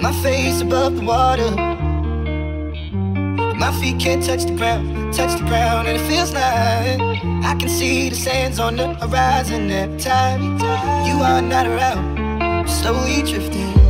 My face above the water. My feet can't touch the ground, touch the ground, and it feels like I can see the sands on the horizon every time you are not around. Slowly drifting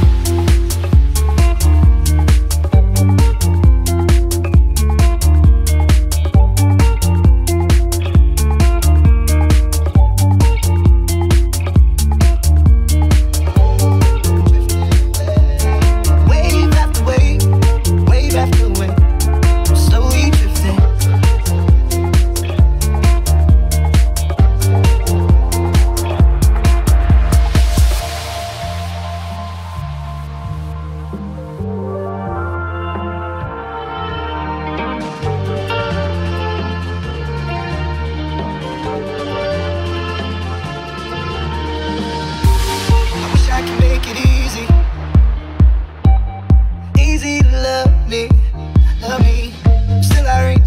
me, love me. Still I ring